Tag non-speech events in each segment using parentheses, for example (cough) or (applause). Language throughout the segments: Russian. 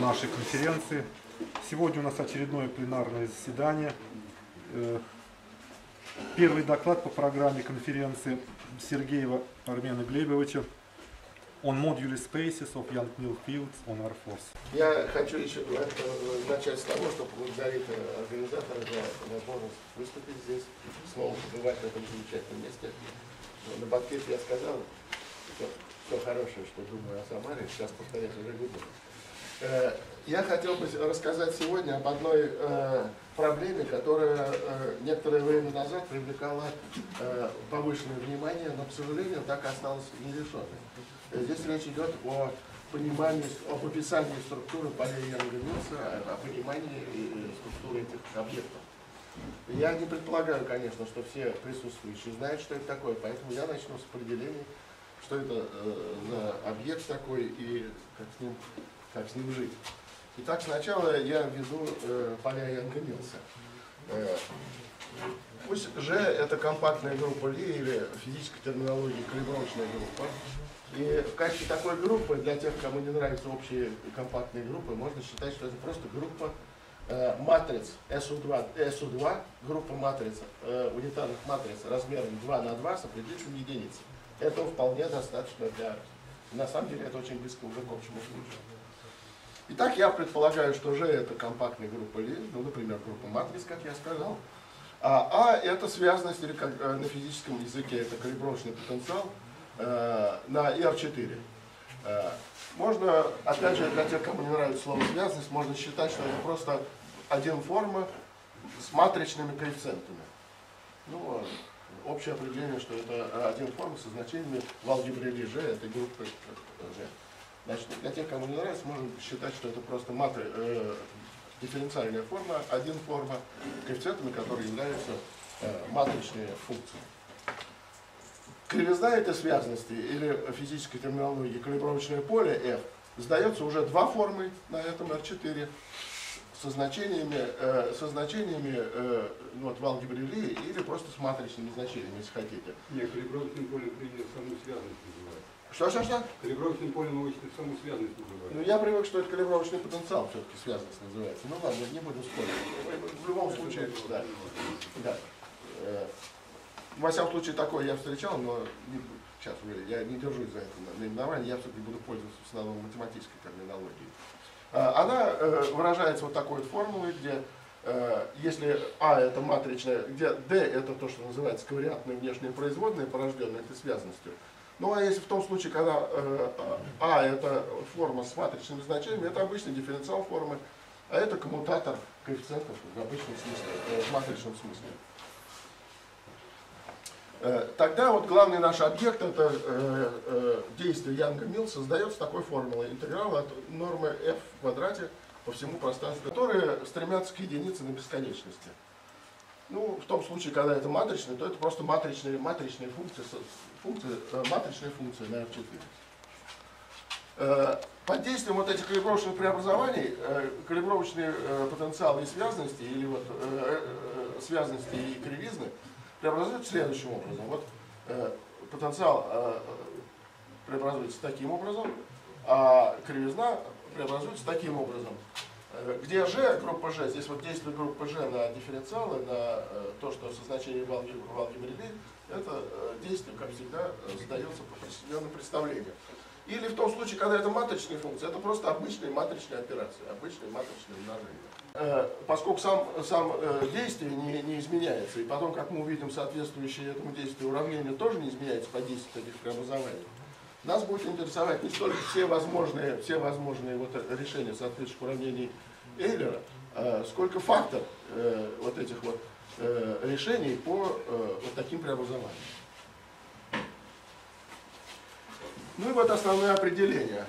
нашей конференции. Сегодня у нас очередное пленарное заседание. Э, Первый доклад по программе конференции Сергеева Армена Глебовича on modular spaces of young mill fields on Air Force. Я хочу еще э, начать с того, чтобы поблагодарить э, организатора за возможность выступить здесь, снова побывать в этом замечательном месте. На банкете я сказал все, все хорошее, что думаю о Самаре, сейчас повторять уже не буду. Э, Я хотел бы рассказать сегодня об одной э, проблеме, которая э, некоторое время назад привлекала повышенное внимание, но, к сожалению, так и осталась нерешенной. Здесь речь идет о понимании, об описании структуры полей Янга Милса, о понимании структуры этих объектов. Я не предполагаю, конечно, что все присутствующие знают, что это такое, поэтому я начну с определения, что это за объект такой и как с ним, как с ним жить. Итак, сначала я введу э, поля Янга Милса. Э, пусть G это компактная группа Ли или в физической терминологии калибровочная группа. И в качестве такой группы, для тех, кому не нравятся общие компактные группы, можно считать, что это просто группа э, матриц SU2, SU2, группа матриц, э, унитарных матриц размером 2 на 2 с определительной единицей. Этого вполне достаточно для... На самом деле это очень близко уже к общему случаю. Итак, я предполагаю, что G это компактная группа Ли, ну, например, группа матриц, как я сказал. А, а это связанность, или как э, на физическом языке это калибровочный потенциал э, на R4. Э, можно, опять же, для тех, кому не нравится слово связанность, можно считать, что это просто один форма с матричными коэффициентами. Ну, э, общее определение, что это один форма со значениями в алгебре Ли G этой группы G. Значит, для тех, кому не нравится, можно считать, что это просто матри, э, дифференциальная форма, один форма, коэффициентами, которые являются э, матричные функции. Кривизна этой связанности, или физической терминологии калибровочное поле F, сдается уже два формы на этом R4 со значениями, э, со значениями э, ну, вот, в алгебре Ли или просто с матричными значениями, если хотите. Нет, калибровочным полем приняли саму связанность называют. Что, что, что? Калибровочным полем научно саму связанность называют. Ну, я привык, что это калибровочный потенциал все-таки связанность называется. Ну ладно, не будем спорить. В любом случае, да. да. Э, Во всяком случае, такое я встречал, но не- сейчас я не держусь за это наименование, я все-таки буду пользоваться в основном математической терминологией. Э, Она э, выражается вот такой вот формулой, где если А это матричная, где D это то, что называется ковариантная внешняя производная, порожденная этой связанностью. Ну а если в том случае, когда э, А это форма с матричными значениями, это обычный дифференциал формы, а это коммутатор коэффициентов в обычном смысле, э, в матричном смысле. Э, Тогда вот главный наш объект, это э, э, действие Янга Милса, создается такой формулой интеграла от нормы f в квадрате по всему пространству, которые стремятся к единице на бесконечности. Ну, в том случае, когда это матричный, то это просто матричные, матричные функции, функции, э, матричные функции на F4. Э, Под действием вот этих калибровочных преобразований, э, калибровочные потенциалы и связанности, или вот связанности и кривизны, преобразуются следующим образом. Вот потенциал преобразуется таким образом, а кривизна преобразуется таким образом. Где G, группа G, здесь вот действие группы G на дифференциалы, на то, что со значением в алгебре, это э, действие, как всегда, э, задается по определенным представлениям. Или в том случае, когда это матричные функции, это просто обычные матричные операции, обычные матричные умножения. Э, Поскольку сам, сам э, действие не, не изменяется, и потом, как мы увидим, соответствующее этому действию уравнение тоже не изменяется под действием этих преобразований, нас будет интересовать не столько все возможные, все возможные вот решения соответствующих уравнений Эйлера, а сколько фактор э, вот этих вот э, решений по э, вот таким преобразованиям. Ну и вот основное определение.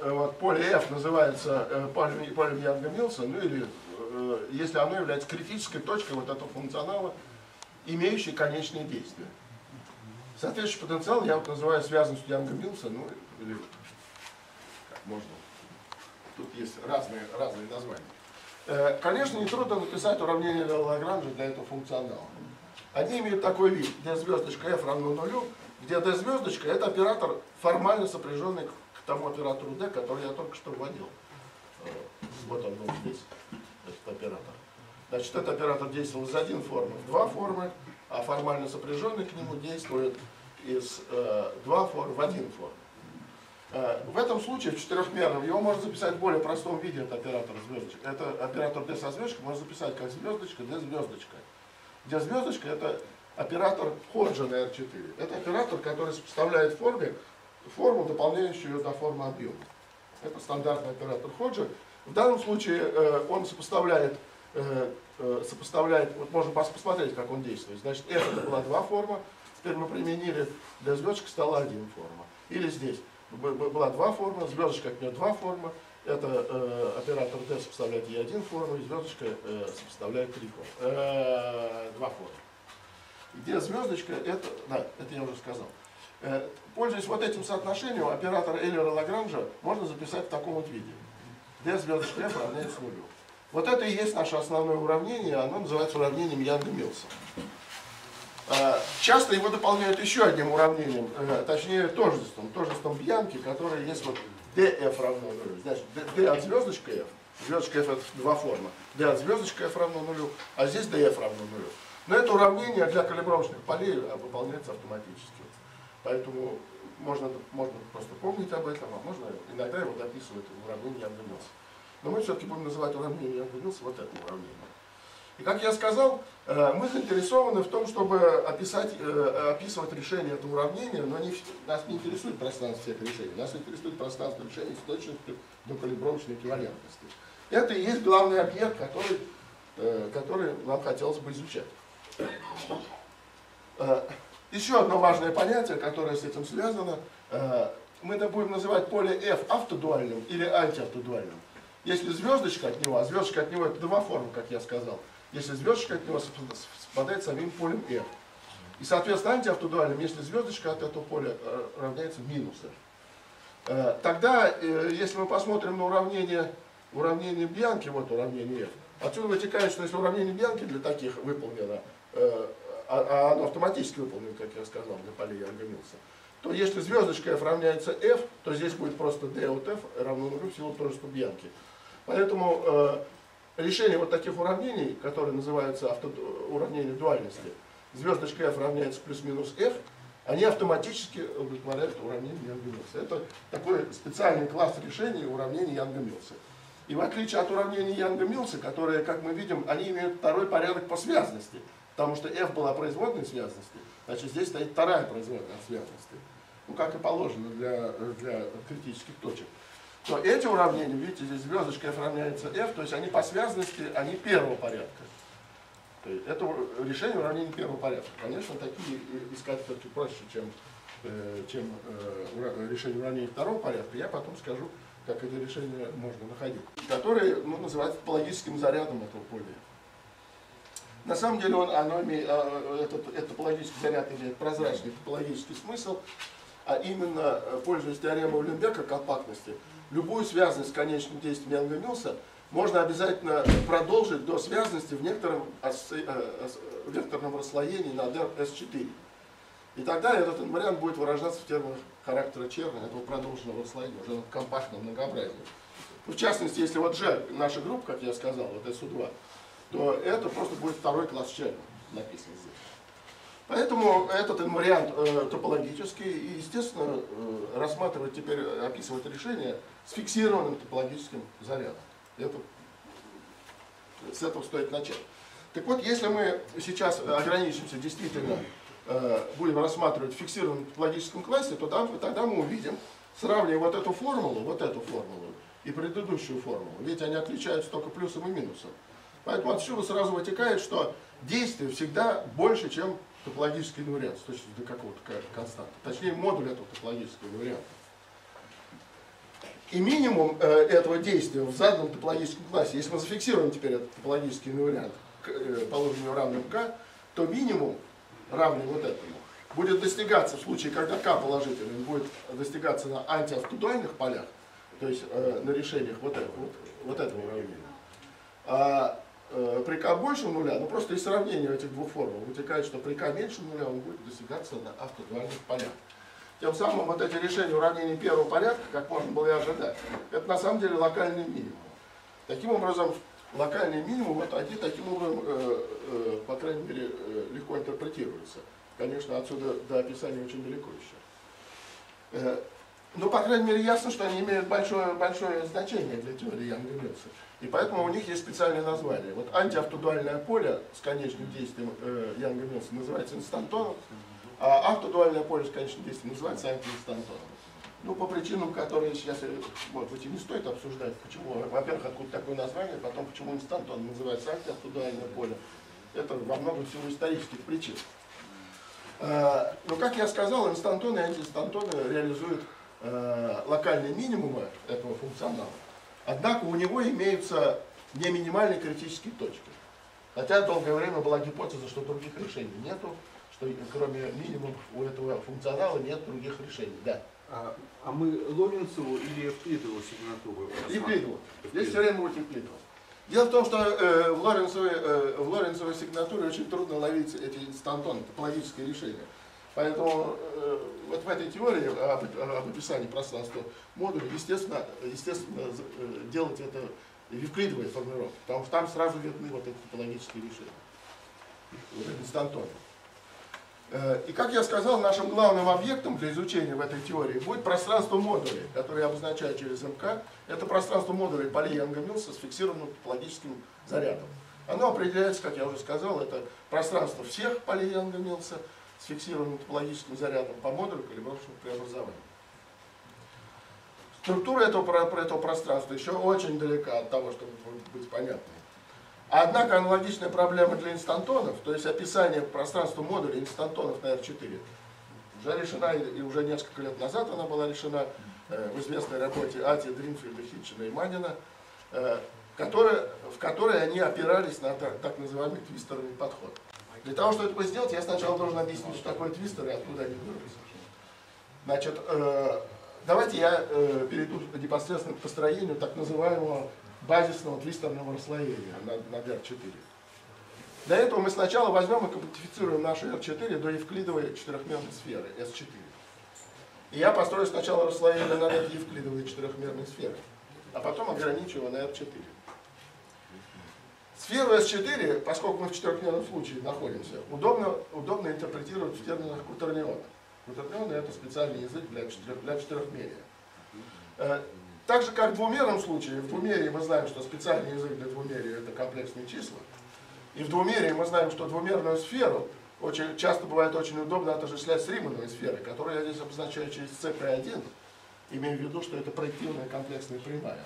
Э, Вот поле F называется э, полем, Янга Милса, ну или э, если оно является критической точкой вот этого функционала, имеющей конечные действия. Соответствующий потенциал я вот называю связанностью Янга Милса, ну или как можно. Тут есть разные, разные названия. Э, Конечно, нетрудно написать уравнение Лагранжа для этого функционала. Они имеют такой вид, где звездочка f равно нулю, где d звездочка это оператор формально сопряженный к тому оператору d, который я только что вводил. Э, Вот он был здесь, этот оператор. Значит, этот оператор действовал из один формы в два формы, а формально сопряженный к нему действует из э, два форм в один форм. Э, в этом случае, в четырехмерном, его можно записать в более простом виде, это оператор звездочка. Это оператор D со звездочкой можно записать как звездочка, D звездочка. Где звездочка это оператор Ходжа на R4. Это оператор, который сопоставляет форме, форму, дополняющую ее до формы объема. Это стандартный оператор Ходжа. В данном случае э, он сопоставляет, э, э, сопоставляет, вот можно пос- посмотреть, как он действует. Значит, это была два форма, теперь мы применили, для звездочки стала один форма. Или здесь была два формы, звездочка от нее два формы, это э, оператор D сопоставляет ей один форму, и звездочка э, сопоставляет три формы, э, два формы. Где звездочка, это, да, это я уже сказал. Э, Пользуясь вот этим соотношением, оператор Эйлера-Лагранжа можно записать в таком вот виде. D звездочка F равняется нулю. Вот это и есть наше основное уравнение, оно называется уравнением Янга-Милса. Э, Часто его дополняют еще одним уравнением, э, точнее тождеством, тождеством Бьянки, которое есть вот df равно нулю. Значит, d, от звездочка f, звездочка f это два форма, d от звездочка f равно нулю, а здесь df равно нулю. Но это уравнение для калибровочных полей э, выполняется автоматически. Поэтому можно, можно просто помнить об этом, а можно иногда его дописывать в уравнении Янга Милса. Но мы все-таки будем называть уравнение Янга Милса вот это уравнение. И как я сказал, э, мы заинтересованы в том, чтобы описать, э, описывать решение этого уравнения, но не, нас не интересует пространство всех решений, нас интересует пространство решений с точностью до калибровочной эквивалентности. Это и есть главный объект, который, э, который нам хотелось бы изучать. Еще одно важное понятие, которое с этим связано, мы это будем называть поле F автодуальным или антиавтодуальным. Если звездочка от него, а звездочка от него это два формы, как я сказал, если звездочка от него совпад- совпадает с самим полем F. И, соответственно, антиавтодуальным, если звездочка от этого поля э, равняется минус F. Э, Тогда, э, если мы посмотрим на уравнение, уравнение Бьянки, вот уравнение F, отсюда вытекает, что если уравнение Бьянки для таких выполнено, а а оно автоматически выполнено, как я сказал, для полей Янга Милса, то если звездочка f равняется f, то здесь будет просто d от f равно нулю в силу множества Бьянки. Поэтому решение вот таких уравнений, которые называются авто, уравнения дуальности, звездочка f равняется плюс-минус f, они автоматически удовлетворяют уравнение Янга-Милса. Это такой специальный класс решений уравнений Янга-Милса. И в отличие от уравнений Янга-Милса, которые, как мы видим, они имеют второй порядок по связности, потому что f была производной связности, значит здесь стоит вторая производная от связности, ну как и положено для, для критических точек то эти уравнения, видите, здесь звездочка f равняется f, то есть они по связности, они первого порядка. То есть это решение уравнений первого порядка. Конечно, такие искать все-таки проще, чем, э, чем э, решение уравнений второго порядка. Я потом скажу, как это решение можно находить. Которые ну, называются топологическим зарядом этого поля. На самом деле он, оно имеет, а, этот, этот топологический заряд имеет прозрачный топологический смысл, а именно, э, пользуясь теоремой Уленбека компактности, любую связанность с конечным действием Янга Милса можно обязательно продолжить до связанности в некотором э, векторном расслоении на S4. И тогда этот инвариант будет выражаться в терминах характера Черна, этого продолженного расслоения, уже многообразии. Ну, В частности, если вот G, наша группа, как я сказал, вот SU2, то это просто будет второй класс Черна, написан здесь. Поэтому этот инвариант э, топологический и, естественно, э, рассматривать теперь, описывать решение с фиксированным топологическим зарядом. Это, с этого стоит начать. Так вот, если мы сейчас ограничимся действительно, э, будем рассматривать в фиксированном топологическом классе, то там, тогда мы увидим, сравнивая вот эту формулу, вот эту формулу и предыдущую формулу, ведь они отличаются только плюсом и минусом. Поэтому отсюда сразу вытекает, что действие всегда больше, чем топологический инвариант с точки до какого-то ка- константа. Точнее, модуль этого топологического инварианта. И минимум э, этого действия в заданном топологическом классе, если мы зафиксируем теперь этот топологический инвариант э, положению равным k, то минимум, равный вот этому, будет достигаться в случае, когда k положительный, будет достигаться на антиавтодуальных полях, то есть э, на решениях вот, этого- вот, вот этого уравнения. Э, при k больше нуля, ну просто из сравнения этих двух формул вытекает, что при k меньше нуля он будет достигаться на автодуальных полях. Тем самым вот эти решения уравнений первого порядка, как можно было и ожидать, это на самом деле локальный минимум. Таким образом, локальный минимум, вот они таким образом, э, э, по крайней мере, легко интерпретируются. Конечно, отсюда до описания очень далеко еще. Но, по крайней мере, ясно, что они имеют большое, большое значение для теории Янга Милса. И поэтому у них есть специальное название. Вот антиавтодуальное поле с конечным действием э, Янга Милса называется инстантоном, а автодуальное поле с конечным действием называется антиинстантоном. Ну, по причинам, которые сейчас, может быть, и не стоит обсуждать, почему, во-первых, откуда такое название, потом, почему инстантон называется антиавтодуальное поле. Это во многом всего исторических причин. Э, Но, как я сказал, инстантоны и антиинстантоны реализуют э, локальные минимумы этого функционала. Однако у него имеются не минимальные критические точки. Хотя долгое время была гипотеза, что других решений нету, что кроме минимумов у этого функционала нет других решений. Да. А, а мы Лоренцеву или Евклидову сигнатуру? Евклидову. Здесь все время будет Евклидова. Дело в том, что э, в, Лоренцевой, э, в Лоренцевой сигнатуре очень трудно ловить эти инстантоны, топологические решения. Поэтому э, вот в этой теории об, об описании пространства модуля, естественно, естественно э, делать это евклидовой формулировкой, потому что там сразу видны вот эти топологические решения. Вот эти инстантоны. Э, И, как я сказал, нашим главным объектом для изучения в этой теории будет пространство модулей, которое я обозначаю через МК. Это пространство модулей полей Янга-Милса с фиксированным топологическим зарядом. Оно определяется, как я уже сказал, это пространство всех полей Янга-Милса с фиксированным топологическим зарядом по модулю калибровочного преобразования. Структура этого, этого пространства еще очень далека от того, чтобы быть понятной. Однако аналогичная проблема для инстантонов, то есть описание пространства модуля инстантонов на R4, уже решена, и уже несколько лет назад она была решена э, в известной работе Ати, Дринфельда, Хитчина и Манина, э, в которой они опирались на так, так называемый твистерный подход. Для того, чтобы это сделать, я сначала должен объяснить, что такое твистер и откуда они вырвались. Значит, э, давайте я э, перейду непосредственно к построению так называемого базисного твистерного расслоения на, на R4. Для этого мы сначала возьмем и компактифицируем нашу R4 до евклидовой четырехмерной сферы S4. И я построю сначала расслоение на этой евклидовой четырехмерной сферы, а потом ограничу его на R4. Сферу S4, поскольку мы в четырехмерном случае находимся, удобно, удобно интерпретировать в терминах кутерниона. Кутернионы это специальный язык для, четырех, для четырехмерия. Э, Так же, как в двумерном случае, в двумерии мы знаем, что специальный язык для двумерия это комплексные числа. И в двумерии мы знаем, что двумерную сферу очень часто бывает очень удобно отождествлять с Римановой сферой, которую я здесь обозначаю через CP1, имею в виду, что это проективная комплексная прямая.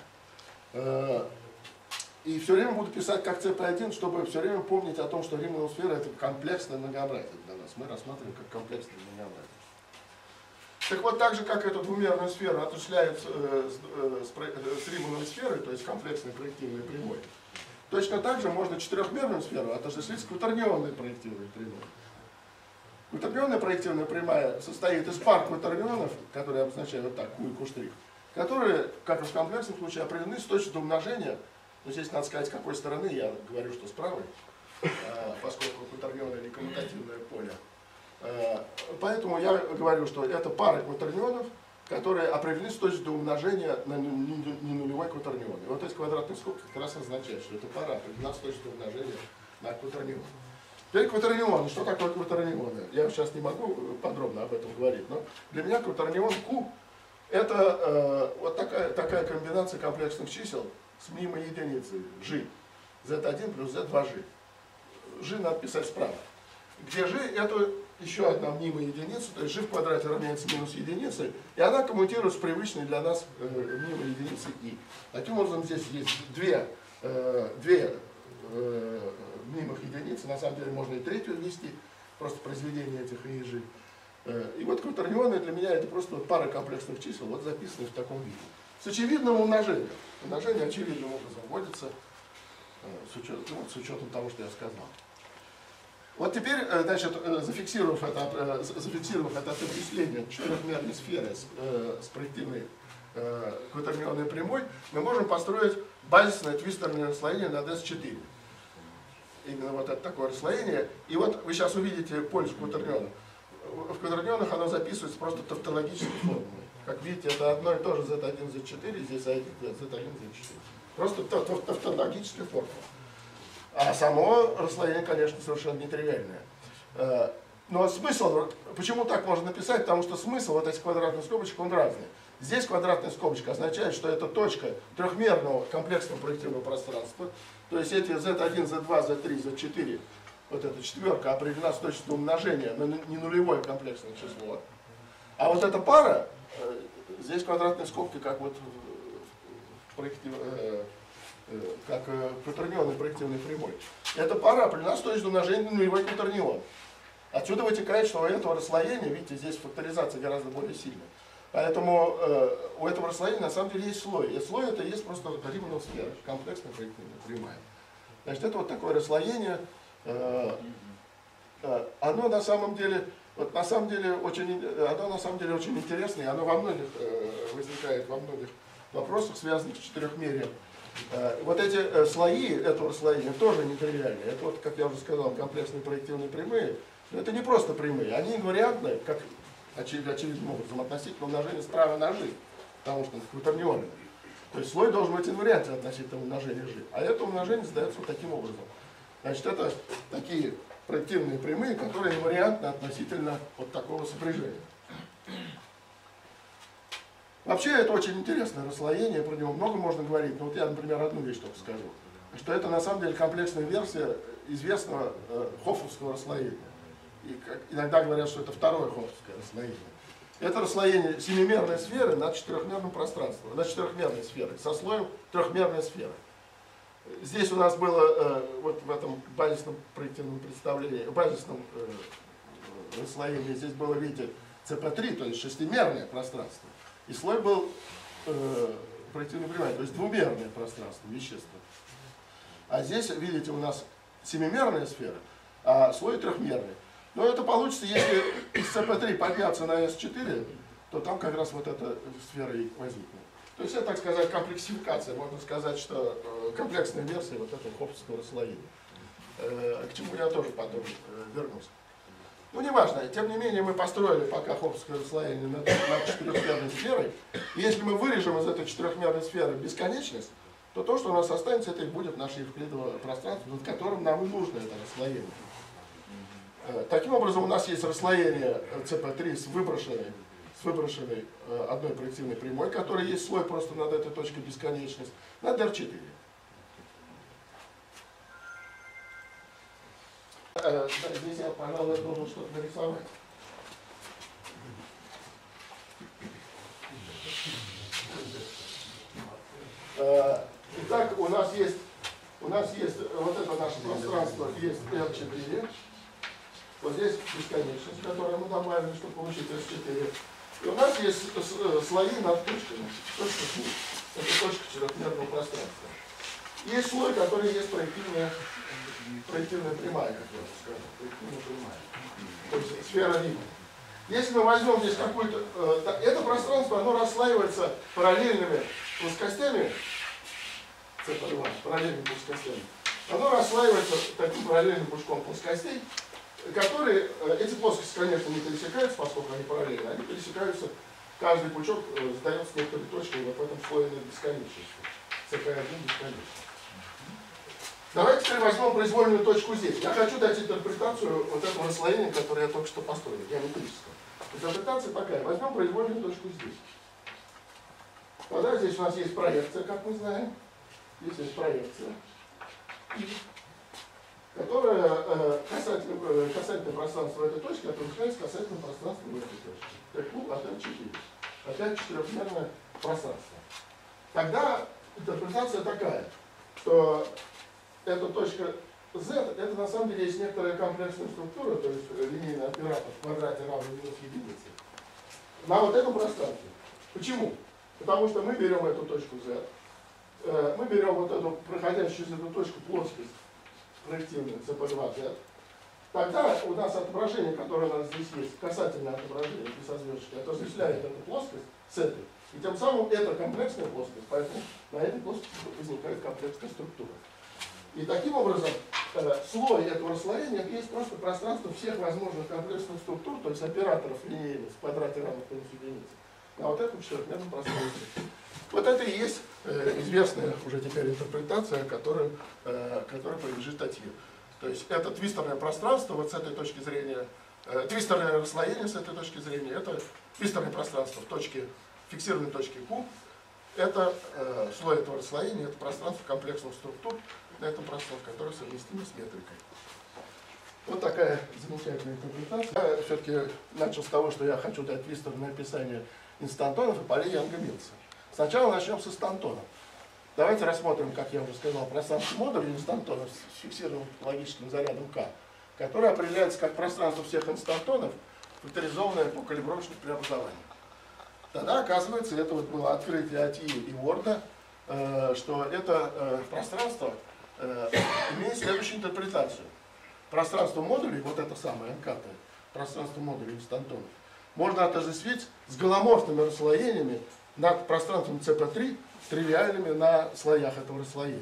И все время буду писать как CP1, чтобы все время помнить о том, что Риманова сфера это комплексное многообразие для нас. Мы рассматриваем как комплексное многообразие. Так вот, так же, как эту двумерную сферу отождествляют э, с, э, с, э, с Римановой сферой, то есть комплексной проективной прямой, точно так же можно четырехмерную сферу отождествить с кватернионной проективной прямой. Кватернионная проективная прямая состоит из пар кватернионов, которые я обозначаю вот так, Q и Q', которые, как и в комплексном случае, определены с точностью умножения. Но здесь надо сказать, с какой стороны, я говорю, что с правой, э, поскольку кватернионное или коммутативное поле. Э, Поэтому я говорю, что это пары кватернионов, которые определены с точностью умножения на не- не- не нулевой кватернион. И вот эти квадратные скобки как раз означают, что это пара определена с точностью умножения на кватернион. Теперь кватернионы. Что такое кватернионы? Я сейчас не могу подробно об этом говорить, но для меня кватернион Q это э, вот такая, такая комбинация комплексных чисел с мнимой единицей G. Z1 плюс Z2G. G надо писать справа. Где G это еще одна мнимая единица, то есть G в квадрате равняется минус единице, и она коммутирует с привычной для нас э, мнимой единицей I. Таким образом, здесь есть две, э, две э, мнимых единицы, на самом деле можно и третью ввести, просто произведение этих и G. Э, И вот кватернионы для меня это просто пара комплексных чисел, вот записанные в таком виде. С очевидным умножением. Умножение очевидным образом вводится э, с учетом, ну, с учетом того, что я сказал. Вот теперь, э, значит, э, зафиксировав это, за- зафиксировав это отождествление четырехмерной сферы с, с проективной кватернионной прямой, мы можем построить базисное твистерное расслоение над S4. Именно вот это такое расслоение. И вот вы сейчас увидите пользу кватерниона. В кватернионах оно записывается просто тавтологической формулой. Как видите, это одно и то же Z1, Z4, здесь Z1, Z4. Просто та- та- тавтологическая формула. А само расслоение, конечно, совершенно нетривиальное. Э, Но смысл, почему так можно написать? Потому что смысл вот этих квадратных скобочек, он разный. Здесь квадратная скобочка означает, что это точка трехмерного комплексного проективного пространства. То есть эти Z1, Z2, Z3, Z4, вот эта четверка определена с точностью умножения на не нулевое комплексное число. А вот эта пара, здесь квадратные скобки, как вот проектив- э, э, как э, кватернионный проективный прямой. Эта пара определена с точностью умножения на нулевой кватернион. Отсюда вытекает, что у этого расслоения, видите, здесь факторизация гораздо более сильная. Поэтому э, у этого расслоения на самом деле есть слой. И слой это есть просто Риманов сфера, комплексная проективная прямая. Значит, это вот такое расслоение. э, э, оно на самом деле, вот на самом деле очень, оно на самом деле очень интересное, и оно во многих э, возникает во многих вопросах, связанных с четырехмерием. Э, Вот эти э, слои этого расслоения тоже нетривиальные. Это вот, как я уже сказал, комплексные проективные прямые. Но это не просто прямые, они инвариантные, как очевидным, очевидным образом, относительно умножения справа на жи, потому что кватернионы. То есть слой должен быть инвариантен относительно умножения жи. А это умножение задается вот таким образом. Значит, это такие проективные прямые, которые инвариантны относительно вот такого сопряжения. Вообще это очень интересное расслоение, про него много можно говорить, но вот я, например, одну вещь только скажу. Что это на самом деле комплексная версия известного э, хоффовского расслоения. И как, иногда говорят, что это второе хоффовское расслоение. Это расслоение семимерной сферы на четырехмерном пространстве, на четырехмерной сфере, со слоем трехмерной сферы. Здесь у нас было э, вот в этом базисном проективном представлении, базисном э, расслоении, здесь было, видите, CP3, то есть шестимерное пространство. И слой был э, проективный прямой, то есть двумерное пространство, вещество. А здесь, видите, у нас семимерная сфера, а слой трехмерный. Но это получится, если из CP3 подняться на S4, то там как раз вот эта сфера и возникнет. То есть это, так сказать, комплексификация. Можно сказать, что э, комплексная версия вот этого хопфского расслоения. Э, К чему я тоже потом э, вернусь. Ну, неважно. Тем не менее, мы построили пока хопфское расслоение над, над четырехмерной сферой. И если мы вырежем из этой четырехмерной сферы бесконечность, то то, что у нас останется, это и будет наше евклидово пространство, над которым нам и нужно это расслоение. Таким образом, у нас есть расслоение CP3 с выброшенной, с выброшенной э, одной проективной прямой, которая есть слой просто над этой точкой бесконечность, над R4. Э, Здесь я, пожалуй, должен что-то нарисовать. Э, Итак, у нас есть, у нас есть вот это наше пространство, есть R4. Вот здесь бесконечность, которую мы добавили, чтобы получить S4. И у нас есть э, слои над точками. Точка Q. Это точка четырехмерного пространства. Есть слой, который есть проективная, проективная прямая, как я сказал. Проективная прямая. То есть сфера Рима. Если мы возьмем здесь какую-то... э, это пространство, оно расслаивается параллельными плоскостями. CP2, параллельными плоскостями. Оно расслаивается таким параллельным пучком плоскостей, которые, э, эти плоскости, конечно, не пересекаются, поскольку они параллельны, они пересекаются, каждый пучок э, задается некоторой точкой вот в этом слое бесконечности. CP1 бесконечность. Давайте теперь возьмем произвольную точку здесь. Я хочу дать интерпретацию вот этого расслоения, которое я только что построил, геометрического. Интерпретация такая. Возьмем произвольную точку здесь. Тогда здесь у нас есть проекция, как мы знаем. Здесь есть проекция, которая э, касательно, э, касательно пространства этой точки отражается касательно пространства этой точке. Так, ну, опять 4. Опять четырехмерное пространство. Тогда интерпретация такая, что эта точка z, это на самом деле есть некоторая комплексная структура, то есть э, линейный оператор в квадрате равен минус единице, на вот этом пространстве. Почему? Потому что мы берем эту точку z, мы берем вот эту проходящую через эту точку плоскость проективную CP2z, тогда у нас отображение, которое у нас здесь есть, касательное отображение этой созвездочки, отождествляет эту плоскость с этой. И тем самым это комплексная плоскость, поэтому на этой плоскости возникает комплексная структура. И таким образом э, слой этого расслоения есть просто пространство всех возможных комплексных структур, то есть операторов линейных в квадрате равных минус единицы. на вот этом четырехмерном пространстве. Вот это и есть э, известная уже теперь интерпретация, которую, э, которая принадлежит Татье. То есть это твистерное пространство, вот с этой точки зрения, э, твистерное расслоение с этой точки зрения, это твистерное пространство в точке, фиксированной точке Q, это слой этого расслоения, это пространство комплексных структур этом пространстве, которое совместимо с метрикой. Вот такая замечательная интерпретация. Я все-таки начал с того, что я хочу дать твистерное описание инстантонов и полей Янга-Милса. Сначала начнем с инстантонов. Давайте рассмотрим, как я уже сказал, пространство модуля инстантонов с фиксированным логическим зарядом К, которое определяется как пространство всех инстантонов, факторизованное по калибровочных преобразованиях. Тогда, оказывается, это вот было открытие АТИ и Уорда, э, что это э, пространство э, имеет следующую интерпретацию. Пространство модулей, вот это самое НКТ, пространство модулей инстантонов, можно отождествить с голоморфными расслоениями над пространством CP3, тривиальными на слоях этого расслоения.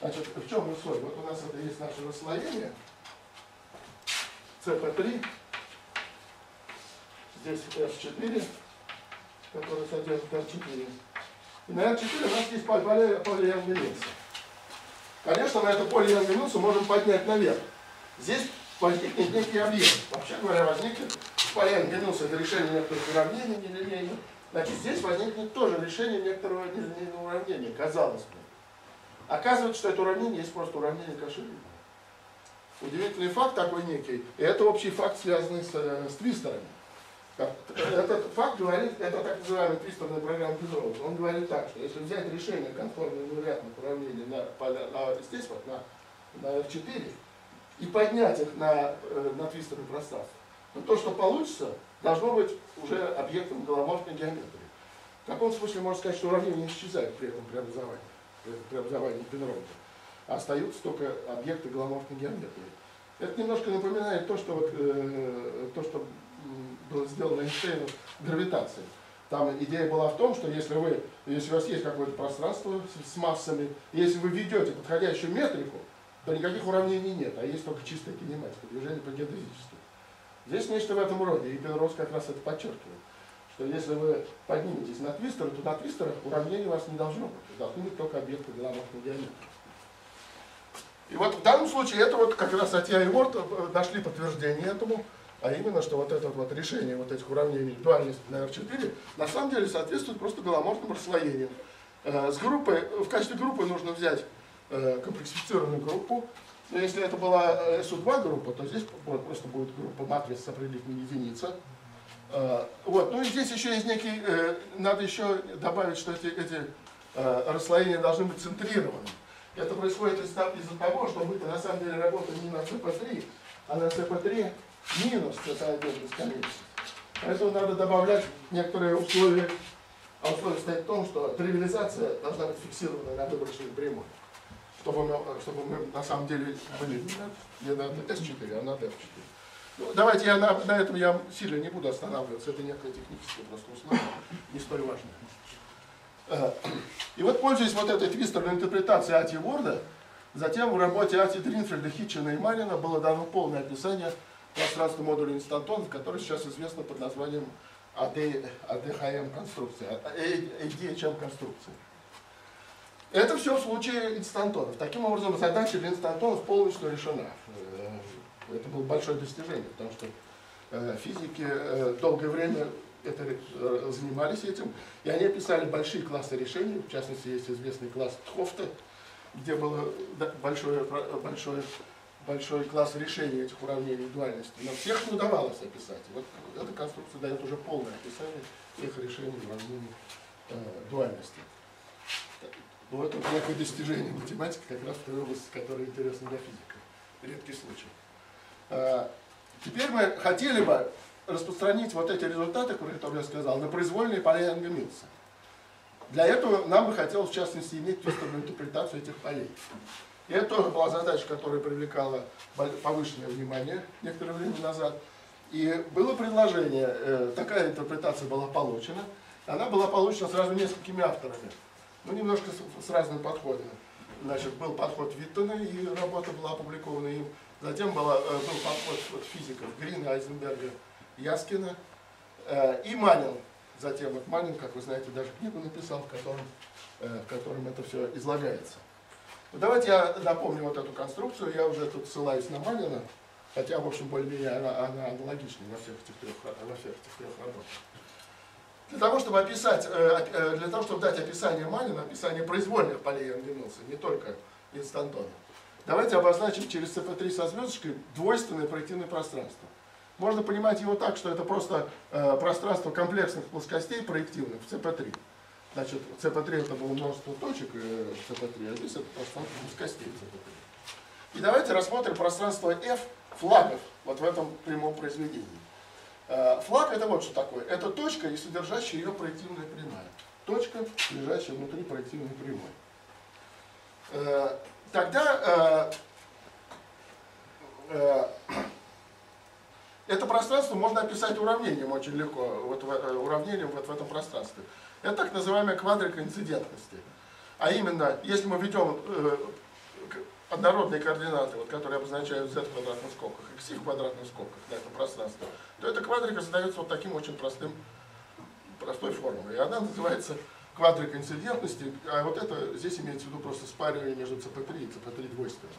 Значит, в чем условие? Вот у нас это есть наше расслоение, CP3, здесь S4, который содержит R4. И на R4 у нас есть поле, поле Янга-Милса. Конечно, на это поле Янга-Милса можем поднять наверх. Здесь возникнет некий объект. Вообще говоря, возникнет поле Янга-Милса, это решение некоторых уравнений нелинейных. Значит, здесь возникнет тоже решение некоторого уравнения, казалось бы. Оказывается, что это уравнение есть просто уравнение Каширина. Удивительный факт такой некий. И это общий факт, связанный с, э, с твистерами. Этот факт говорит, это так называемая твистерная программа Петрова. Он говорит так, что если взять решение конформных невероятных уравнений на, на- здесь вот, на, на F4, и поднять их на, э, на твистерное пространство, то то, что получится, должно быть уже объектом голоморфной геометрии. В таком смысле можно сказать, что уравнения исчезают при этом преобразовании, преобразовании Пенроуда. А остаются только объекты голоморфной геометрии. Это немножко напоминает то, что, вот, э, то, что было сделано Эйнштейном в гравитации. Там идея была в том, что если, вы, если у вас есть какое-то пространство с, с массами, если вы ведете подходящую метрику, то никаких уравнений нет, а есть только чистая кинематика, движение по геодезически. Здесь нечто в этом роде, и Пенроуз как раз это подчеркивает, что если вы подниметесь на твистеры, то на твистерах уравнений у вас не должно быть, должны быть только объекты голоморфной геометрии. И вот в данном случае это вот как раз Атья и Уорд э, нашли подтверждение этому, а именно, что вот это вот решение вот этих уравнений дуальности на R4 на самом деле соответствует просто голоморфным расслоениям. Э, С группой, в качестве группы нужно взять э, комплексифицированную группу. Но если это была э, SU2 группа, то здесь просто будет группа матриц с определительной единица. Э, Вот. Ну и здесь еще есть некий, э, надо еще добавить, что эти, эти э, расслоения должны быть центрированы. Это происходит из- из-за того, что мы на самом деле работаем не на CP3, а на CP3 минус C1 бесконечность. Поэтому надо добавлять некоторые условия. А условие стоит в том, что тривиализация должна быть фиксирована на выборочной прямой. Чтобы мы, чтобы мы на самом деле были не на S4, а на D4. Ну, давайте я на, на этом я сильно не буду останавливаться. Это некое техническое просто условие, не столь важное. Э, И вот, пользуясь вот этой твистерной интерпретацией Ати Ворда, затем в работе Ати Дринфельда, Хитчина и Марина было дано полное описание пространства модуля инстантонов, которое сейчас известно под названием AD, ADHM конструкция, ADHM конструкция. Это все в случае инстантонов. Таким образом, задача для инстантонов полностью решена. Э, Это было большое достижение, потому что э, физики э, долгое время это, занимались этим, и они описали большие классы решений, в частности, есть известный класс Тхофта, где большое, про- большое, большой класс решений этих уравнений дуальности. Но всех не удавалось описать. Вот эта конструкция дает уже полное описание их решений уравнений э, дуальности. Ну, это вот некое достижение математики как раз в той области, которая интересна для физика. Редкий случай. А, Теперь мы хотели бы распространить вот эти результаты, которые я сказал, на произвольные поля Янга-Милса. Для этого нам бы хотелось, в частности, иметь твистерную интерпретацию этих полей. И это тоже была задача, которая привлекала повышенное внимание некоторое время назад. И было предложение, э, такая интерпретация была получена. Она была получена сразу несколькими авторами. Ну, немножко с, с разным подходом. Значит, был подход Виттона, и работа была опубликована им. Затем была, э, был подход вот, физиков Грина, Айзенберга, Яскина э, и Манин Затем вот Манин, как вы знаете, даже книгу написал, в котором, э, в котором это все излагается. Давайте я напомню вот эту конструкцию. Я уже тут ссылаюсь на Манина, хотя, в общем, более-менее она, она аналогична во всех этих трех, во всех этих трех работах. Для того, чтобы описать, э, э, для того, чтобы дать описание Манина, описание произвольных полей Янгенилса, не только инстантона, давайте обозначим через CP3 со звездочкой двойственное проективное пространство. Можно понимать его так, что это просто э, пространство комплексных плоскостей проективных в CP3. Значит, CP3 это было множество точек э, в CP3, а здесь это пространство плоскостей в CP3. И давайте рассмотрим пространство F флагов вот в этом прямом произведении. Э, флаг это вот что такое. Это точка и содержащая ее проективная прямая. Точка, лежащая внутри проективной прямой. Э, Тогда э, (clears throat) это пространство можно описать уравнением очень легко, вот уравнением вот в этом пространстве. Это так называемая квадрика инцидентности. А именно, если мы ведем однородные координаты, вот, которые обозначают z в квадратных скобках x в квадратных скобках на этом пространстве, то эта квадрика задается вот таким очень простым, простой формулой. И она называется квадрика инцидентности, а вот это здесь имеется в виду просто спаривание между CP3 и CP3 двойственным.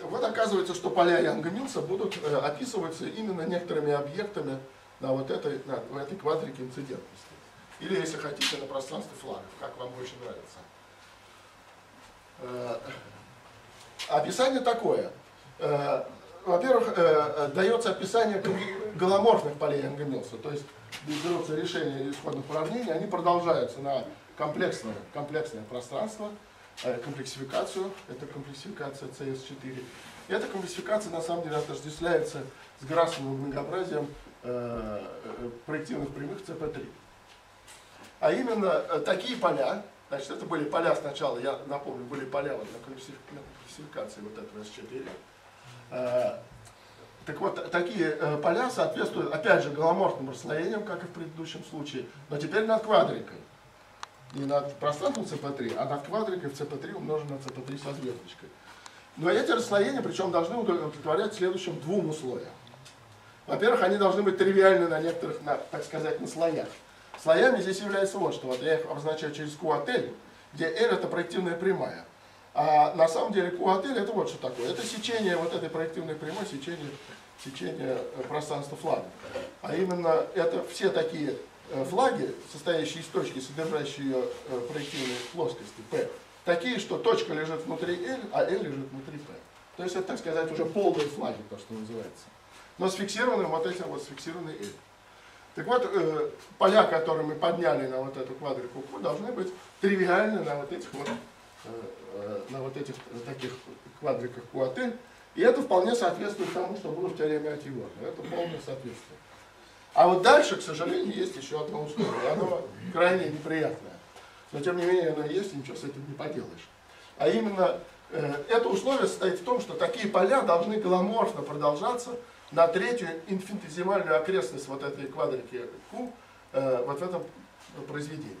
Вот оказывается, что поля Янга Милса будут э, описываться именно некоторыми объектами на вот этой, на, в этой квадрике инцидентности. Или, если хотите, на пространстве флагов, как вам больше нравится. Э, описание такое. Э, во-первых, э, дается описание голоморфных полей Милса, то есть берется решение исходных уравнений, они продолжаются на комплексное, комплексное пространство, комплексификацию, это комплексификация CS4. И эта комплексификация на самом деле отождествляется с Грассовым многообразием проективных прямых CP3. А именно такие поля, значит, это были поля сначала, я напомню, были поля вот на комплексификации вот этого S4. Э, Так вот, такие э, поля соответствуют, опять же, голоморфным расслоениям, как и в предыдущем случае, но теперь над квадрикой. Не над пространством CP3, а над квадрикой в CP3 умноженной на CP3 со звездочкой. Но эти расслоения, причем, должны удовлетворять следующим двум условиям. Во-первых, они должны быть тривиальны на некоторых, на, так сказать, на слоях. Слоями здесь является вот что. Вот я их обозначаю через Q от L, где L это проективная прямая. А на самом деле Q от L это вот что такое. Это сечение вот этой проективной прямой, сечение, сечение э, пространства флага. А именно это все такие э, флаги, состоящие из точки, содержащие ее э, проективные плоскости P, такие, что точка лежит внутри L, а L лежит внутри P. То есть это, так сказать, уже полные флаги, то, что называется. Но с фиксированным вот этим вот, с фиксированной L. Так вот, э, поля, которые мы подняли на вот эту квадрику Q, должны быть тривиальны на вот этих вот, э, э, на вот этих э, таких квадриках Q от L. И это вполне соответствует тому, что было в теореме от Егора. Это полное соответствие. А вот дальше, к сожалению, есть еще одно условие. Оно крайне неприятное. Но тем не менее оно есть, и ничего с этим не поделаешь. А именно, э, это условие состоит в том, что такие поля должны голоморфно продолжаться на третью инфинитизимальную окрестность вот этой квадрики Q э, вот в этом произведении.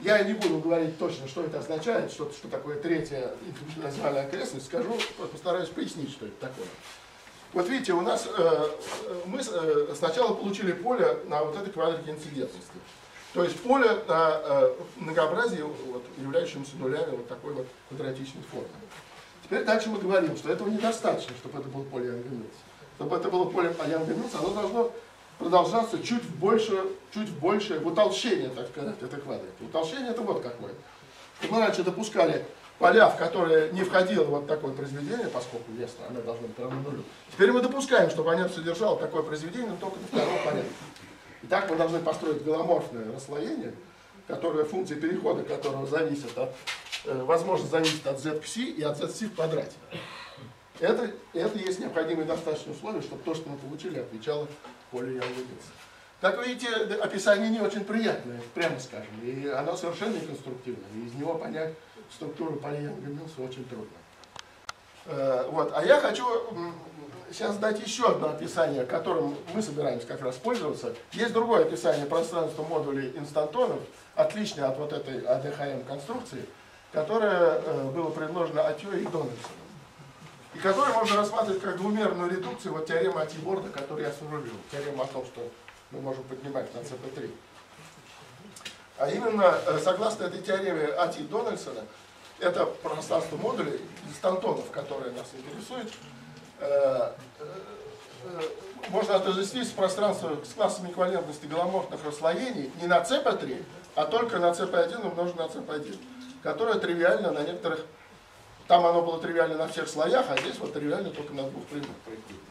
Я не буду говорить точно, что это означает, что, что такое третья инфинитизимальная окрестность, скажу, постараюсь пояснить, что это такое. Вот видите, у нас э, мы э, сначала получили поле на вот этой квадрике инцидентности. То есть поле на э, многообразии, вот, являющемся нулями вот такой вот квадратичной формы. Теперь дальше мы говорим, что этого недостаточно, чтобы это было поле Янга-Милса. Чтобы это было поле Янга-Милса, оно должно продолжаться чуть в большее, чуть в большее в утолщение, так сказать, этой квадрики. Утолщение это вот какое. Мы раньше допускали поля, в которые не входило вот такое произведение, поскольку место оно должно быть равно нулю. Теперь мы допускаем, чтобы оно содержало такое произведение, но только до второго порядка. Итак, мы должны построить голоморфное расслоение, которое функция перехода которого зависит от, э, возможно, зависит от z к c и от z в квадрате. Это, это есть необходимые достаточные условия, чтобы то, что мы получили, отвечало полю Янга-Милса. Так вы видите, описание не очень приятное, прямо скажем, и оно совершенно неконструктивное, и из него понять структуру поля Янга-Милса очень трудно. Э, Вот. А я хочу сейчас дать еще одно описание, которым мы собираемся как раз пользоваться. Есть другое описание пространства модулей инстантонов, отличное от вот этой АДХМ конструкции, которое э, было предложено Атьё и Дональдсоном. И которое можно рассматривать как двумерную редукцию вот теоремы Атиборда, которую я сформулировал. Теорема о том, что мы можем поднимать на CP3. А именно, э, согласно этой теореме Ати Дональдсона, это пространство модулей дистантонов, которые нас интересуют, э, э, можно отождествить с пространством с классом эквивалентности голоморфных расслоений не на CP3, а только на CP1 умножить на CP1, которое тривиально на некоторых, там оно было тривиально на всех слоях, а здесь вот тривиально только на двух прямых проективах.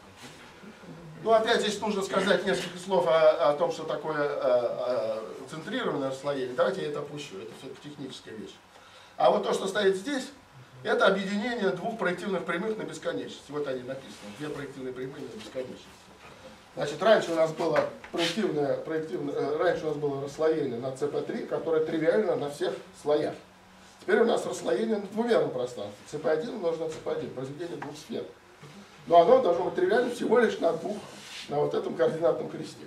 Ну, опять здесь нужно сказать несколько слов о, о том, что такое э, э, центрированное расслоение. Давайте я это опущу, это все-таки техническая вещь. А вот то, что стоит здесь, это объединение двух проективных прямых на бесконечность. Вот они написаны, две проективные прямые на бесконечность. Значит, раньше у нас было проективное, проективное, э, раньше у нас было расслоение на CP3, которое тривиально на всех слоях. Теперь у нас расслоение на двумерном пространстве. CP1 умножить на CP1, произведение двух сфер. Но оно должно быть тривиально всего лишь на двух, на вот этом координатном кресте.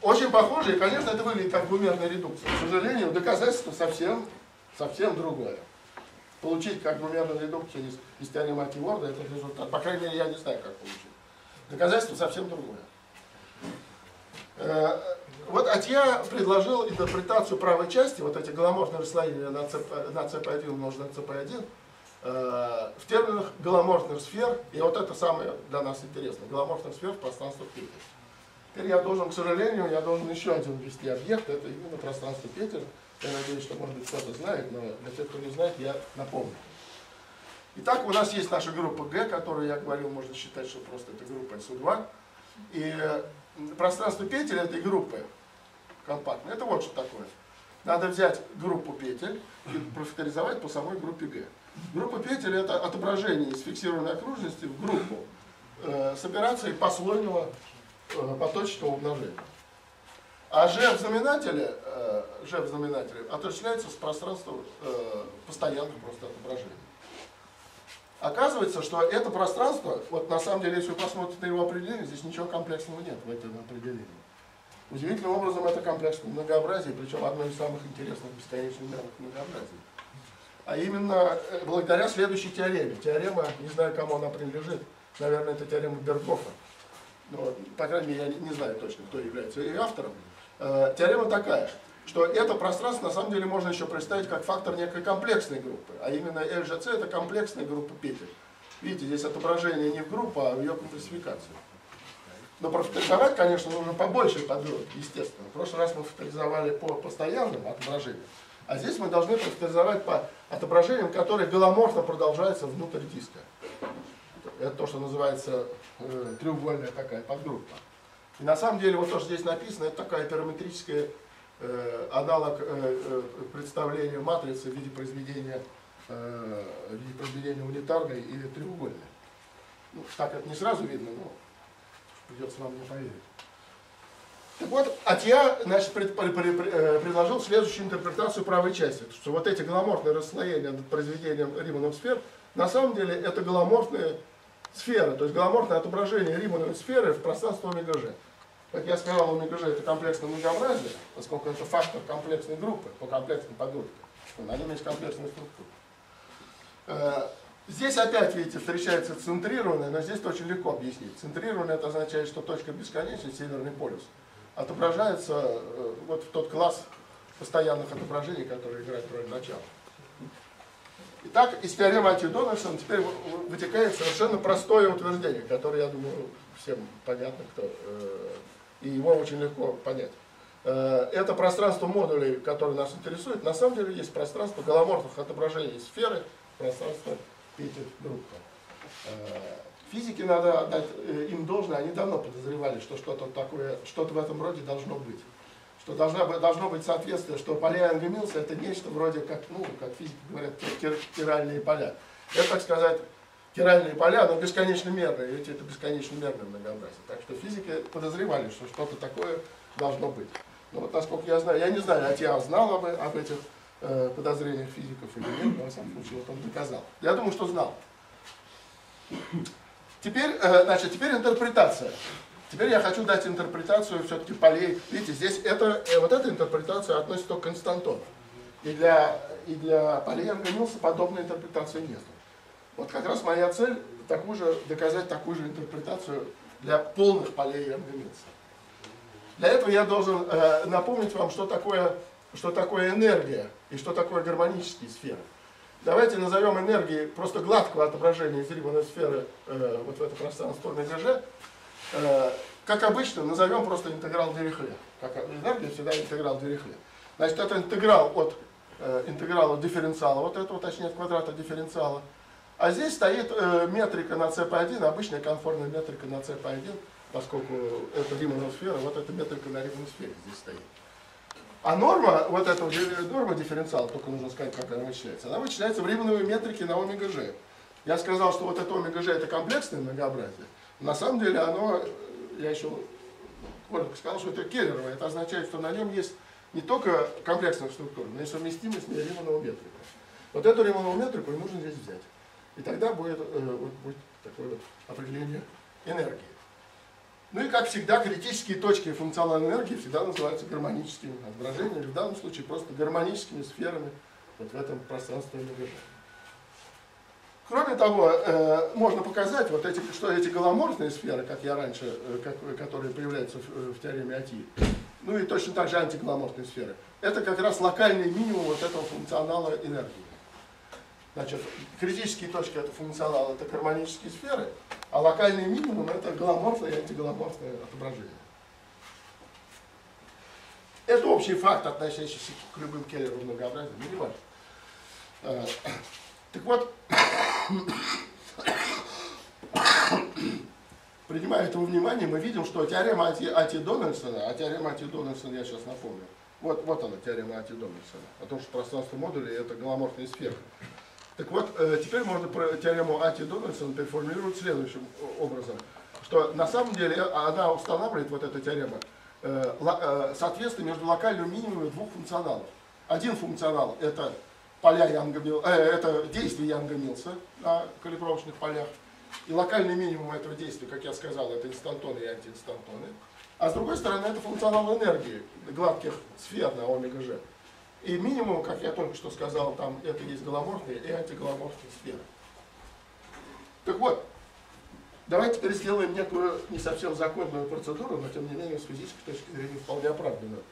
Очень похоже, и, конечно, это выглядит как двумерная редукция. К сожалению, доказательство совсем, совсем другое. Получить как двумерную редукцию из, из теоремы Ворда, это результат. По крайней мере, я не знаю, как получить. Доказательство совсем другое. Вот Атья предложил интерпретацию правой части, вот эти голоморфные расслоения на, CP, на CP1 умножить на CP1, э, в терминах голоморфных сфер, и вот это самое для нас интересно, голоморфных сфер в пространстве Питер. Теперь я должен, к сожалению, я должен еще один ввести объект, это именно пространство Питер. Я надеюсь, что, может быть, кто-то знает, но для тех, кто не знает, я напомню. Итак, у нас есть наша группа Г, которую я говорил, можно считать, что просто это группа СУ2. И пространство петель этой группы компактной, это вот что такое. Надо взять группу петель и профакторизовать по самой группе Г. Группа петель это отображение из фиксированной окружности в группу э, с операцией послойного э, поточного умножения. А G в знаменателе, э, G в знаменателе отождествляется с пространством э, постоянных просто отображений. Оказывается, что это пространство, вот на самом деле, если вы посмотрите на его определение, здесь ничего комплексного нет в этом определении. Удивительным образом это комплексное многообразие, причем одно из самых интересных бесконечных многообразий. А именно э, благодаря следующей теореме. Теорема, не знаю, кому она принадлежит, наверное, это теорема Бергофа. Но, по крайней мере, я не, не знаю точно, кто является ее автором. Э, теорема такая, что это пространство на самом деле можно еще представить как фактор некой комплексной группы. А именно LGC это комплексная группа петель. Видите, здесь отображение не в группу, а в ее компрессификацию. Но профакторизовать, конечно, нужно побольше подробно, естественно. В прошлый раз мы факторизовали по постоянным отображениям. А здесь мы должны профакторизовать по отображениям, которые голоморфно продолжаются внутрь диска. Это то, что называется э, треугольная такая подгруппа. И на самом деле, вот то, что здесь написано, это такая параметрическая аналог э, э, представления матрицы в виде произведения, э, в виде произведения унитарной или треугольной. Ну, так это не сразу видно, но придется вам мне поверить. Так вот, Атья значит, пред, пред, пред, э, предложил следующую интерпретацию правой части, что вот эти голоморфные расслоения над произведением Римановых сфер, на самом деле это голоморфные сферы, то есть голоморфное отображение Римановой сферы в пространстве омега G. Как я сказал, омега G это комплексное многообразие, поскольку это фактор комплексной группы по комплексной подгруппе. На нем есть комплексная структура. Э, здесь опять, видите, встречается центрированное, но здесь очень легко объяснить. Центрированное это означает, что точка бесконечности, северный полюс, отображается э, вот в тот класс постоянных отображений, которые играют роль начала. Итак, из теоремы Антидональдсона теперь вытекает совершенно простое утверждение, которое, я думаю, всем понятно, кто, э, и его очень легко понять. Э, это пространство модулей, которое нас интересует, на самом деле есть пространство голоморфных отображений сферы, пространство Питер группы. Физики, надо отдать э, им должное, они давно подозревали, что что-то такое, что-то в этом роде должно быть. Что должна, должно быть соответствие, что поля Энгемилса это нечто вроде как, ну, как физики говорят, киральные поля. Это, так сказать, киральные поля, но бесконечно мерные, ведь это бесконечно мерное многообразие. Так что физики подозревали, что что-то такое должно быть. Но вот насколько я знаю, я не знаю, Атья знал об, об этих э, подозрениях физиков или нет, но во всяком случае вот он доказал. Я думаю, что знал. Теперь, э, значит, теперь интерпретация. Теперь я хочу дать интерпретацию все-таки полей. Видите, здесь это, э, вот эта интерпретация относится только к константону. И для, и для полей Ангамилса подобной интерпретации нет. Вот как раз моя цель такую же, доказать такую же интерпретацию для полных полей Ангамилса. Для этого я должен э, напомнить вам, что такое, что такое энергия и что такое гармонические сферы. Давайте назовем энергией просто гладкого отображения из Рибмановой сферы э, вот в это пространство ОМГ, э, как обычно, назовем просто интеграл Дирихле. Как энергия всегда интеграл Дирихле. Значит, это интеграл от э, интеграла дифференциала, вот этого, точнее, от квадрата дифференциала. А здесь стоит э, метрика на CP1, обычная конформная метрика на CP1, поскольку это Риманова сфера, вот эта метрика на Римановой сфере здесь стоит. А норма, вот эта норма дифференциала, только нужно сказать, как она вычисляется, она вычисляется в Римановой метрике на омега g. Я сказал, что вот это омега g это комплексное многообразие. На самом деле оно, я еще коротко сказал, что это келлерово. Это означает, что на нем есть не только комплексная структура, но и совместимость с Римановой метрикой. Вот эту Риманову метрику и нужно здесь взять. И тогда будет, э, вот, будет такое вот определение энергии. Ну и как всегда, критические точки функциональной энергии всегда называются гармоническими отображениями, в данном случае просто гармоническими сферами вот в этом пространстве МГЖ. Кроме того, э, можно показать, вот эти, что эти голоморфные сферы, как я раньше, э, которые появляются в теореме АТИ, ну и точно так же антиголоморфные сферы, это как раз локальный минимум вот этого функционала энергии. Значит, критические точки это функционал, это гармонические сферы, а локальный минимум это голоморфное и антиголоморфное отображение. Это общий факт, относящийся к любым келлеру многообразиям, не важно. Э, так вот, (coughs) принимая это во внимание, мы видим, что теорема Ати, Дональдсона, а теорема Ати Дональдсона я сейчас напомню, вот, вот она, теорема Ати Дональдсона, о том, что пространство модулей это голоморфные сферы. Так вот, э, теперь можно про теорему Ати Дональдсона переформулировать следующим образом, что на самом деле она устанавливает, вот эта теорема, э, э, соответствие между локальным минимумом двух функционалов. Один функционал это поля Янга э, это действие Янга Милса на калибровочных полях. И локальный минимум этого действия, как я сказал, это инстантоны и антиинстантоны. А с другой стороны, это функционал энергии гладких сфер на омега-G. И минимум, как я только что сказал, там это есть голоморфные и антиголоморфные сферы. Так вот, давайте теперь сделаем некую не совсем законную процедуру, но тем не менее с физической точки зрения вполне оправданную.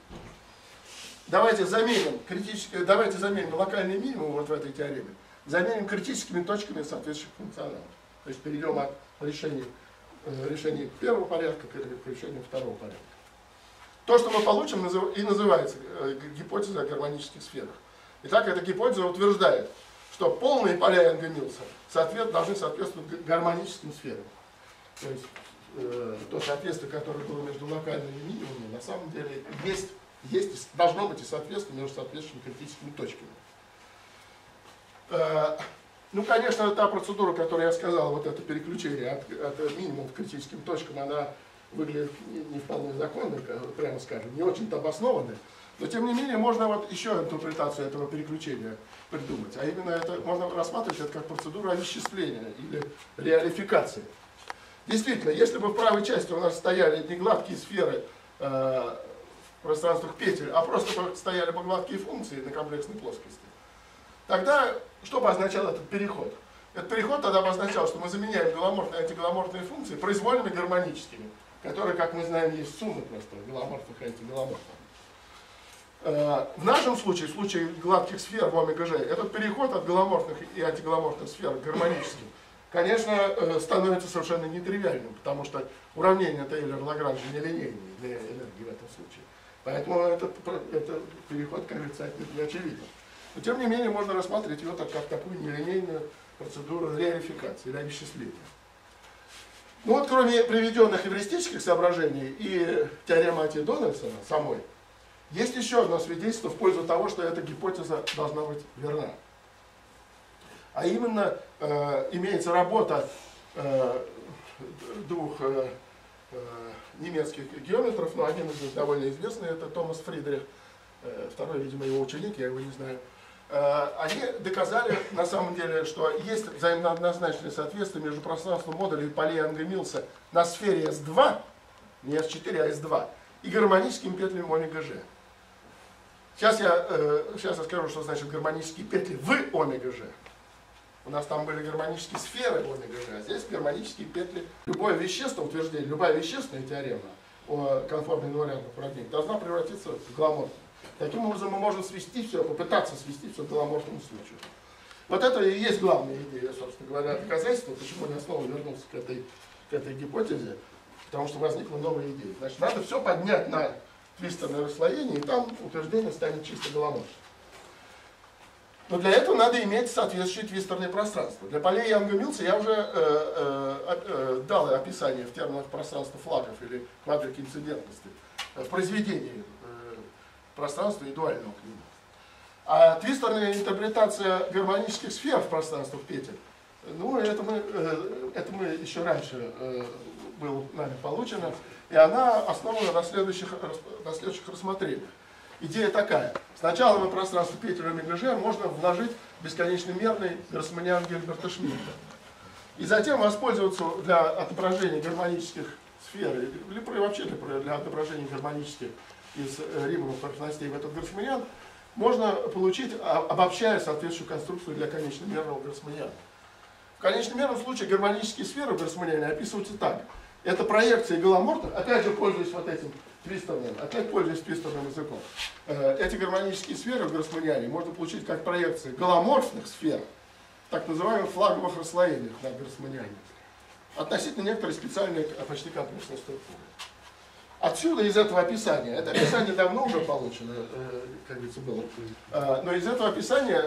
Давайте заменим, критически, давайте заменим локальный минимум вот в этой теореме, заменим критическими точками соответствующих функционалов. То есть перейдем от решений, э, решений первого порядка к решению второго порядка. То, что мы получим, и называется э, гипотеза о гармонических сферах. Итак, эта гипотеза утверждает, что полные поля Янга соответ, должны соответствовать гармоническим сферам. То есть э, то соответствие, которое было между локальными минимумами, на самом деле есть, есть должно быть и соответствие между соответствующими критическими точками. Э, ну, конечно, та процедура, которую я сказал, вот это переключение от, от минимума к критическим точкам, она выглядит не, вполне законно, прямо скажем, не очень-то обоснованно. Но тем не менее можно вот еще интерпретацию этого переключения придумать. А именно это можно рассматривать это как процедуру овеществления или реалификации. Действительно, если бы в правой части у нас стояли не гладкие сферы э, в пространствах петель, а просто стояли бы гладкие функции на комплексной плоскости, тогда что бы означал этот переход? Этот переход тогда бы означал, что мы заменяем голоморфные и антиголоморфные функции произвольными гармоническими которые, как мы знаем, есть суммы просто голоморфных и антиголоморфных. Э, в нашем случае, в случае гладких сфер в омега-G, этот переход от голоморфных и антиголоморфных сфер к гармоническим, конечно, э, становится совершенно нетривиальным, потому что уравнение Тейлер-Лагранжа нелинейное для энергии в этом случае. Поэтому этот, этот переход, кажется, отнюдь не очевиден. Но тем не менее можно рассматривать его как такую нелинейную процедуру реалификации, или вычисления. Ну вот кроме приведенных эвристических соображений и теоремы Ати Дональдсона самой, есть еще одно свидетельство в пользу того, что эта гипотеза должна быть верна. А именно, э, имеется работа э, двух э, э, немецких геометров, но один из них довольно известный, это Томас Фридрих, э, второй, видимо, его ученик, я его не знаю, они доказали на самом деле, что есть взаимно однозначное соответствие между пространством модуля и полей Ангемилса на сфере S2, не S4, а S2, и гармоническими петлями омега-G. Сейчас я, э, сейчас я скажу, что значит гармонические петли в омега-G. У нас там были гармонические сферы омега-G, а здесь гармонические петли. Любое вещество, утверждение, любая вещественная теорема, о конформной инвариантной парадигме, должна превратиться в голоморфную. Таким образом, мы можем свести все, попытаться свести все к голоморфному случаю. Вот это и есть главная идея, собственно говоря, доказательства, почему я снова вернулся к этой, к этой гипотезе, потому что возникла новая идея. Значит, надо все поднять на твистерное расслоение, и там утверждение станет чисто голоморфным. Но для этого надо иметь соответствующее твистерное пространство. Для полей Янга Милса я уже э, э, э, дал описание в терминах пространства флагов или квадрики инцидентности в произведении э, пространства и дуального к нему. А твистерная интерпретация гармонических сфер в пространствах петель, ну, это мы, э, это мы еще раньше э, было нами получено, и она основана на следующих, на следующих рассмотрениях. Идея такая. Сначала в пространство Петера Мегажер можно вложить бесконечно мерный Гроссманиан Гельберта Шмидта. И затем воспользоваться для отображения гармонических сфер, или вообще для отображения гармонических из э, Римовых поверхностей в этот Гроссманиан, можно получить, а, обобщая соответствующую конструкцию для конечномерного Гроссманиана. В конечномерном случае гармонические сферы в Гроссманиане описываются так. Это проекции голоморфных, опять же пользуясь вот этим твистерным, опять пользуясь твистерным языком. Э, эти гармонические сферы в Гроссманиане можно получить как проекции голоморфных сфер, так называемых флаговых расслоениях на Гроссманиане, относительно некоторой специальной а почти комплексной структуры. Отсюда, из этого описания, это описание давно уже получено, э, как говорится, было, э, но из этого описания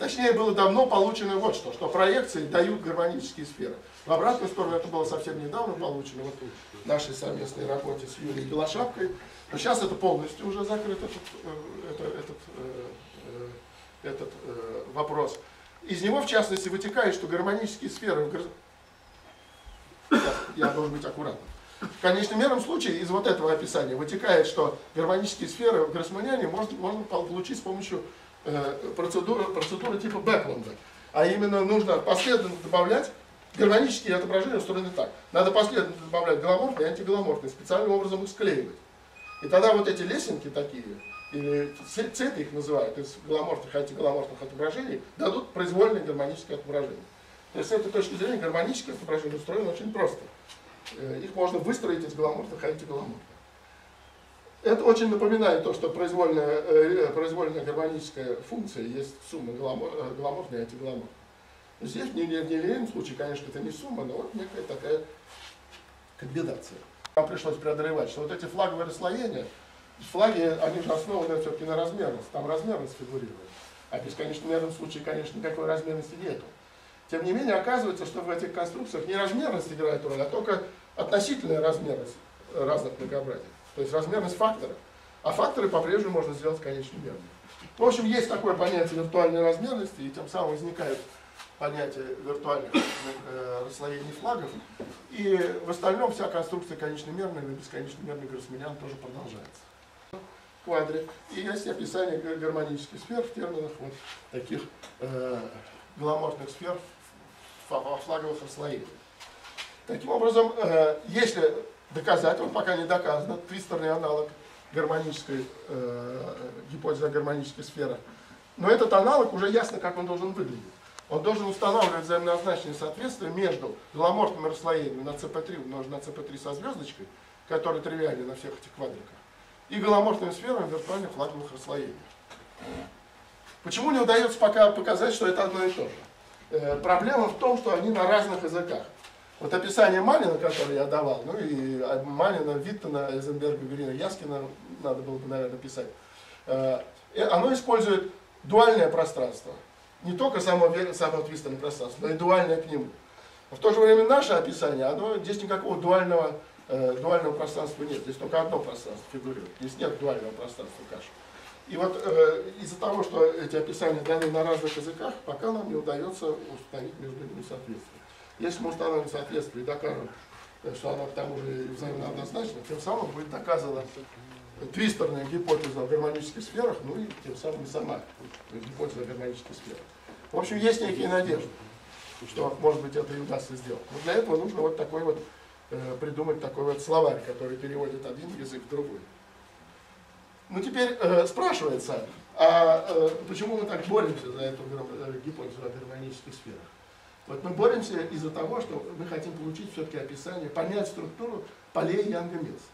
Точнее, было давно получено вот что, что проекции дают гармонические сферы. В обратную сторону это было совсем недавно получено, вот в нашей совместной работе с Юлией Белошапкой. Но сейчас это полностью уже закрыт этот, э, это, этот, э, э, этот вопрос. Из него, в частности, вытекает, что гармонические сферы... Я должен быть аккуратным. В конечном мерном случае из вот этого описания вытекает, что гармонические сферы в Гроссманиане можно, можно получить с помощью Э, процедура, процедура типа Бэкленда. А именно нужно последовательно добавлять гармонические отображения устроены так. Надо последовательно добавлять голоморфные и антиголоморфные, специальным образом их склеивать. И тогда вот эти лесенки такие, или цепи их называют, из голоморфных и антиголоморфных отображений, дадут произвольные гармонические отображения. То есть с этой точки зрения гармонические отображения устроены очень просто. Э, их можно выстроить из голоморфных и антиголоморфных. Это очень напоминает то, что произвольная, э, произвольная гармоническая функция есть сумма э, гламурная и антигламурная. Здесь в нелинейном случае, конечно, это не сумма, но вот некая такая комбинация. Нам пришлось преодолевать, что вот эти флаговые расслоения, флаги, они же основаны все-таки на размерности, там размерность фигурирует. А в бесконечном случае, конечно, никакой размерности нету. Тем не менее, оказывается, что в этих конструкциях не размерность играет роль, а только относительная размерность разных многообразий. То есть размерность фактора. А факторы по-прежнему можно сделать конечным мерным. В общем, есть такое понятие виртуальной размерности, и тем самым возникает понятие виртуальных э, расслоений флагов. И в остальном вся конструкция конечномерной или бесконечномерной гроссманиан тоже продолжается. Квадре. И есть описание гармонических сфер в терминах вот таких э, голоморфных сфер флаговых расслоениях. Таким образом, э, если доказать, он пока не доказан, твистерный аналог гармонической, э, гипотезы о гармонических сферах. Но этот аналог уже ясно, как он должен выглядеть. Он должен устанавливать взаимоозначное соответствие между голоморфными расслоениями на CP3 умноженное на CP3 со звездочкой, которые тривиальны на всех этих квадриках, и голоморфными сферами виртуальных флаговых расслоений. Почему не удается пока показать, что это одно и то же? Э, проблема в том, что они на разных языках. Вот описание Малина, которое я давал, ну и Малина, Виттона, Эйзенберга, Грина, Яскина надо было бы, наверное, писать. Э, оно использует дуальное пространство. Не только само, само твистное пространство, но и дуальное к нему. В то же время наше описание, оно, здесь никакого дуального, э, дуального пространства нет. Здесь только одно пространство фигурирует. Здесь нет дуального пространства каши. И вот э, из-за того, что эти описания даны на разных языках, пока нам не удается установить между ними соответствие. Если мы установим соответствие и докажем, что оно к тому же взаимно однозначно, тем самым будет доказана твистерная гипотеза о гармонических сферах, ну и тем самым сама гипотеза о гармонических сферах. В общем, есть некие надежды, что, может быть, это и удастся сделать. Но для этого нужно вот такой вот, э, придумать такой вот словарь, который переводит один язык в другой. Ну, теперь э, спрашивается, а э, почему мы так боремся за эту э, гипотезу о гармонических сферах? Вот мы боремся из-за того, что мы хотим получить все-таки описание, понять структуру полей Янга Милса.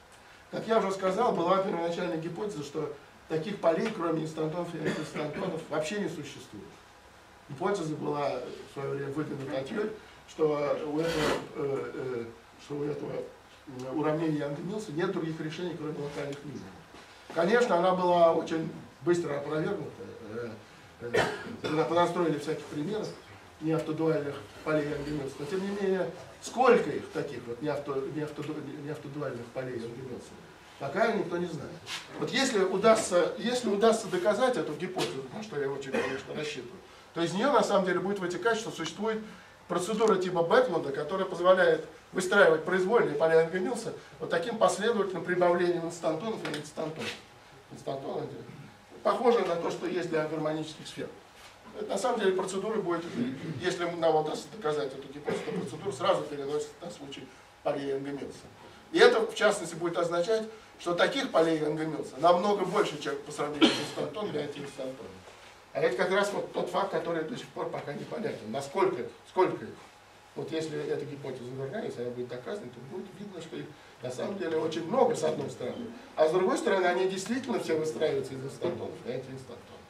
Как я уже сказал, была первоначальная гипотеза, что таких полей, кроме инстантонов и антиинстантонов, вообще не существует. Гипотеза была в свое время выдвинута Атьёль, что у этого, э, э, что у этого э, уравнения Янга Милса нет других решений, кроме локальных минимумов. Конечно, она была очень быстро опровергнута. э, э, Когда понастроили всяких примеров неавтодуальных полей Милса. Но тем не менее, сколько их таких вот неавто- неавтоду- неавтодуальных полей Милса, пока никто не знает. Вот если удастся, если удастся доказать эту гипотезу, на что я очень, конечно, рассчитываю, то из нее на самом деле будет вытекать, что существует процедура типа Бэклунда, которая позволяет выстраивать произвольные поля Милса вот таким последовательным прибавлением инстантонов и инстантонов. Инстантоны это похоже на то, что есть для гармонических сфер. Это, на самом деле процедура будет, если нам удастся доказать эту гипотезу, то процедура сразу переносится на случай полей Янга Милса. И это, в частности, будет означать, что таких полей Янга Милса намного больше, чем по сравнению с инстантоном и антиинстантоном. А это как раз вот тот факт, который до сих пор пока непонятен. Насколько, сколько их. Вот если эта гипотеза верна, если она будет доказана, то будет видно, что их на самом деле очень много с одной стороны. А с другой стороны, они действительно все выстраиваются из инстантонов и антиинстантонов.